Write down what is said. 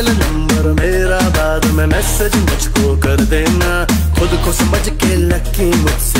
Mobile number मेरा बाद में मैसेज मुझको कर देना। खुद को समझ के लकी मुझसे।